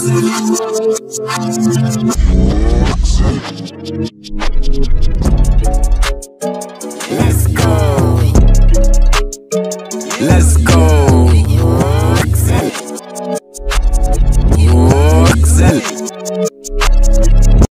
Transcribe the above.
Let's go. Let's go.